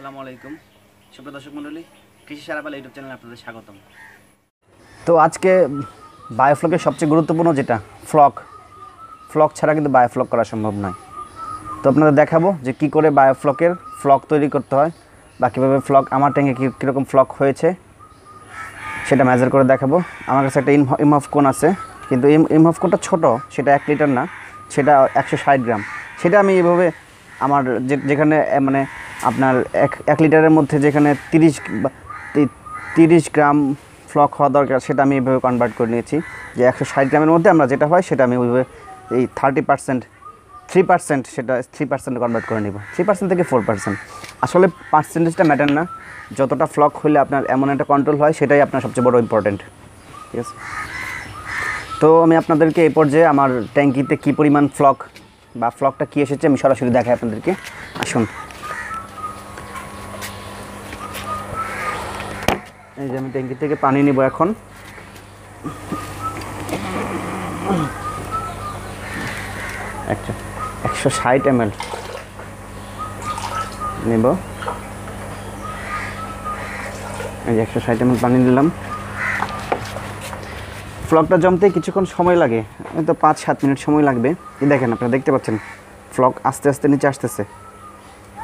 আসসালামু আলাইকুম। সুপ্রিয় দর্শক মণ্ডলী, কৃষি সারাপাল ইউটিউব চ্যানেলে আপনাদের স্বাগতম। তো আজকে বায়োফ্লকের সবচেয়ে গুরুত্বপূর্ণ যেটা ফ্লক ফ্লক ছাড়া কিন্তু বায়োফ্লক করা সম্ভব নয়। তো আপনাদের দেখাবো যে কি করে বায়োফ্লকের ফ্লক তৈরি করতে হয় বা কীভাবে ফ্লক আমার ট্যাঙ্কে কী কীরকম ফ্লক হয়েছে সেটা মেজার করে দেখাবো। আমার কাছে একটা ইমহফ কোন আছে, কিন্তু ইমহফ কোনটা ছোট, সেটা এক লিটার না, সেটা একশো ষাট গ্রাম। সেটা আমি এভাবে আমার যেখানে মানে আপনার এক এক লিটারের মধ্যে যেখানে তিরিশ তিরিশ গ্রাম ফ্লক হওয়া দরকার, সেটা আমি এভাবে কনভার্ট করে নিয়েছি। যে একশো ষাট গ্রামের মধ্যে আমরা যেটা হয় সেটা আমি ওইভাবে এই থার্টি পার্সেন্ট থ্রি পার্সেন্ট সেটা থ্রি পার্সেন্ট কনভার্ট করে নিব। থ্রি পার্সেন্ট থেকে ফোর পার্সেন্ট আসলে পার্সেন্টেজটা ম্যাটার না। যতটা ফ্লক হলে আপনার এমন একটা কন্ট্রোল হয়, সেটাই আপনার সবচেয়ে বড় ইম্পর্টেন্ট ঠিক আছে? তো আমি আপনাদেরকে এই পর্যায়ে আমার ট্যাঙ্কিতে কী পরিমাণ ফ্লক বা ফ্লকটা কী এসেছে, আমি সরাসরি দেখাই আপনাদেরকে। আসুন। এই যে আমি ট্যাঙ্কি থেকে পানি নিব এখন। একটা একশো ষাট এম এল নেব। এই যে একশো ষাট এম পানি নিলাম। ফ্লকটা জমতে কিছুক্ষণ সময় লাগে তো পাঁচ সাত মিনিট সময় লাগবে। দেখেন, আপনারা দেখতে পাচ্ছেন, ফ্লক আস্তে আস্তে নিচে আসতেছে।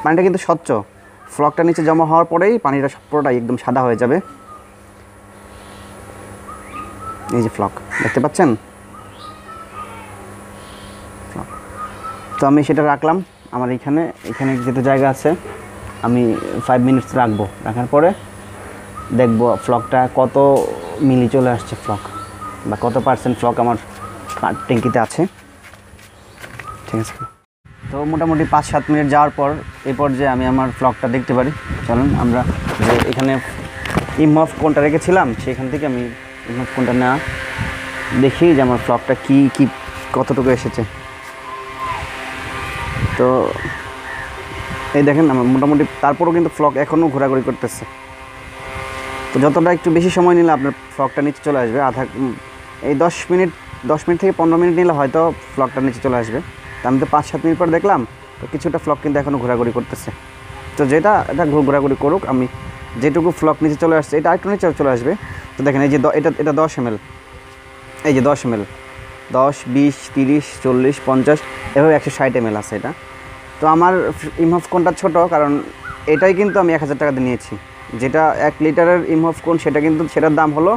পানিটা কিন্তু স্বচ্ছ, ফ্লকটা নিচে জমা হওয়ার পরেই পানিটা পুরোটাই একদম সাদা হয়ে যাবে। এই যে ফ্লক, দেখতে পাচ্ছেন? তো আমি সেটা রাখলাম, আমার এখানে এখানে যেটা জায়গা আছে, আমি ফাইভ মিনিটস রাখব। রাখার পরে দেখব ফ্লকটা কত মিলি চলে আসছে ফ্লক, বা কত পার্সেন্ট ফ্লক আমার ট্যাঙ্কিতে আছে। ঠিক আছে? তো মোটামুটি পাঁচ সাত মিনিট যাওয়ার পর এই পর্যায়ে আমি আমার ফ্লকটা দেখতে পারি। চলুন, আমরা যে এখানে ইমফ কোনটা রেখেছিলাম, সেখান থেকে আমি কোনটা না। দেখি যে আমার ফ্লকটা কী কী, কতটুকু এসেছে। তো এই দেখেন, আমার মোটামুটি তারপরেও কিন্তু ফ্লক এখনও ঘোরাঘুরি করতেছে। তো যতটা একটু বেশি সময় নিলে আপনার ফ্লকটা নিচে চলে আসবে, আধা এই দশ মিনিট দশ মিনিট থেকে পনেরো মিনিট নিলে হয়তো ফ্লকটা নিচে চলে আসবে। তো আমি তো পাঁচ সাত মিনিট পর দেখলাম, তো কিছুটা ফ্লক কিন্তু এখনও ঘোরাঘুরি করতেছে। তো যেটা, এটা ঘোরাঘুরি করুক, আমি যেটুকু ফ্লক নিচে চলে আসছে, এটা একটু নিচে চলে আসবে। তো দেখেন, এই যে এটা এটা দশ এম এই যে দশ এম দশ, বিশ, তিরিশ, চল্লিশ, পঞ্চাশ, এভাবে একশো ষাট এম আছে এটা। তো আমার ইমহফ কোনটা ছোট, কারণ এটাই কিন্তু আমি এক হাজার টাকা দিয়ে নিয়েছি। যেটা এক লিটারের ইমহফ কোন সেটা কিন্তু সেটার দাম হলো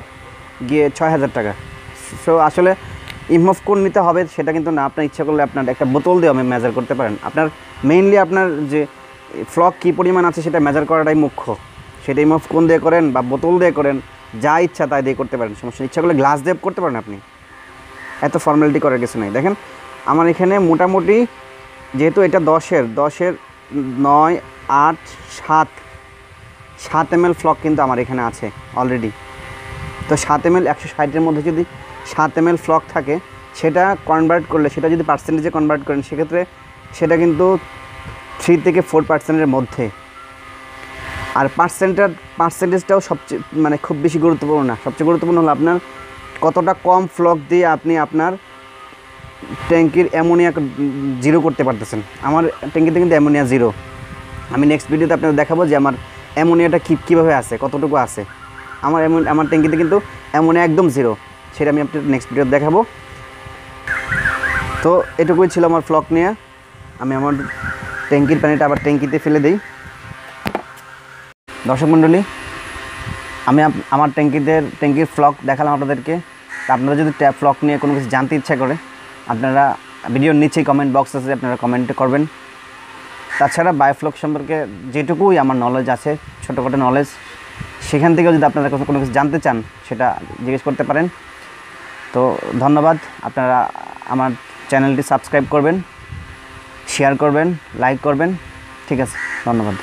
গিয়ে ছয় হাজার টাকা। সো আসলে ইমহফ কোন নিতে হবে, সেটা কিন্তু না। আপনার ইচ্ছা করলে আপনার একটা বোতল দিয়ে আমি মেজার করতে পারেন। আপনার মেইনলি আপনার যে ফ্লক কী পরিমাণ আছে, সেটা মেজার করাটাই মুখ্য। সেটা ইমহফ কোন দিয়ে করেন বা বোতল দিয়ে করেন, যা ইচ্ছা তাই দিয়ে করতে পারেন। সমস্যা। ইচ্ছা করলে গ্লাস দিয়ে করতে পারেন আপনি। এত ফর্মালিটি করার কিছু নেই। দেখেন, আমার এখানে মোটামুটি যেহেতু এটা দশের দশের নয়, আট, সাত সাত এম এল ফ্লক কিন্তু আমার এখানে আছে অলরেডি তো সাত এম এল একশো ষাটের মধ্যে যদি সাত এম এল ফ্লক থাকে, সেটা কনভার্ট করলে, সেটা যদি পার্সেন্টেজে কনভার্ট করেন, সেক্ষেত্রে সেটা কিন্তু থ্রি থেকে ফোর পার্সেন্টের মধ্যে আর পার্সেন্টের পার্সেন্টেজটাও সবচেয়ে মানে খুব বেশি গুরুত্বপূর্ণ না। সবচেয়ে গুরুত্বপূর্ণ হলো আপনার কতটা কম ফ্লক দিয়ে আপনি আপনার ট্যাঙ্কির অ্যামোনিয়া জিরো করতে পারতেছেন। আমার ট্যাঙ্কিতে কিন্তু অ্যামোনিয়া জিরো আমি নেক্সট ভিডিওতে আপনাদের দেখাবো যে আমার অ্যামোনিয়াটা কী, কীভাবে আছে, কতটুকু আছে। আমার এমন আমার ট্যাঙ্কিতে কিন্তু অ্যামোনিয়া একদম জিরো সেটা আমি আপনার নেক্সট ভিডিওতে দেখাবো। তো এটুকুই ছিল আমার ফ্লক নিয়ে। আমি আমার ট্যাঙ্কির পানিটা আবার ট্যাঙ্কিতে ফেলে দিই। দর্শক মণ্ডলী, আমি আমার ট্যাঙ্কিদের, ট্যাঙ্কির ফ্লক দেখালাম আপনাদেরকে। তা আপনারা যদি ট্যাপ ফ্লক নিয়ে কোনো কিছু জানতে ইচ্ছা করে, আপনারা ভিডিওর নিচেই কমেন্ট বক্স আছে, আপনারা কমেন্ট করবেন। তাছাড়া বায়োফ্লক সম্পর্কে যেটুকুই আমার নলেজ আছে, ছোটোখাটো নলেজ সেখান থেকেও যদি আপনারা কোনো কিছু জানতে চান, সেটা জিজ্ঞেস করতে পারেন। তো ধন্যবাদ, আপনারা আমার চ্যানেলটি সাবস্ক্রাইব করবেন শেয়ার করবেন লাইক করবেন। ঠিক আছে, ধন্যবাদ।